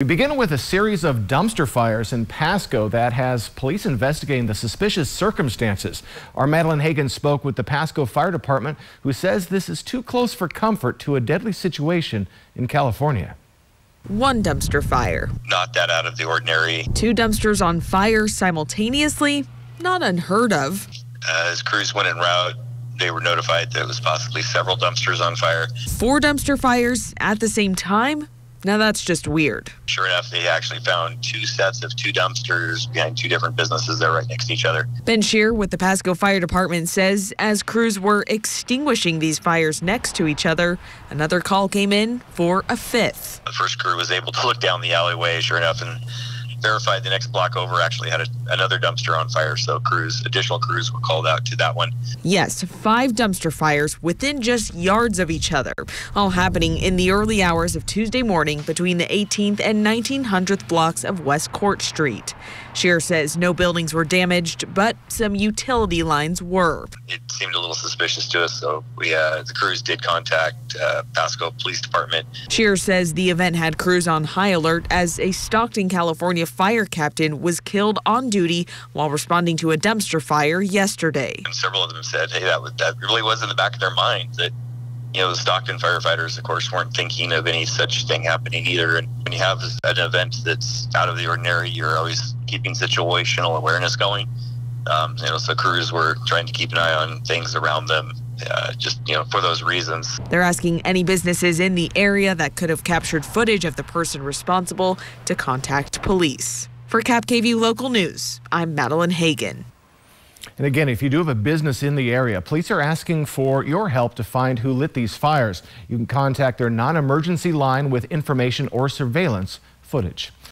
We begin with a series of dumpster fires in Pasco that has police investigating the suspicious circumstances. Our Madeleine Hagen spoke with the Pasco Fire Department, who says this is too close for comfort to a deadly situation in California. One dumpster fire. Not that out of the ordinary. Two dumpsters on fire simultaneously. Not unheard of. Uh, as crews went en route, they were notified that it was possibly several dumpsters on fire. Four dumpster fires at the same time? Now that's just weird. Sure enough, they actually found two sets of two dumpsters behind two different businesses that are right next to each other. Ben Shear with the Pasco Fire Department says as crews were extinguishing these fires next to each other, another call came in for a fifth. The first crew was able to look down the alleyway, sure enough, and verified the next block over actually had a, another dumpster on fire. So crews, additional crews were called out to that one. Yes, five dumpster fires within just yards of each other, all happening in the early hours of Tuesday morning between the 18th and 1900th blocks of West Court Street. Shear says no buildings were damaged, but some utility lines were. It seemed a little suspicious to us, so we uh, the crews did contact uh, Pasco Police Department. Shear says the event had crews on high alert as a Stockton, California fire captain was killed on duty while responding to a dumpster fire yesterday. And several of them said, "Hey, that was, that really was in the back of their minds that." You know, the Stockton firefighters, of course, weren't thinking of any such thing happening either. And when you have an event that's out of the ordinary, you're always keeping situational awareness going. Um, you know, so crews were trying to keep an eye on things around them uh, just you know for those reasons. They're asking any businesses in the area that could have captured footage of the person responsible to contact police. For Cap Local News, I'm Madeleine Hagen. And again, if you do have a business in the area, police are asking for your help to find who lit these fires. You can contact their non-emergency line with information or surveillance footage.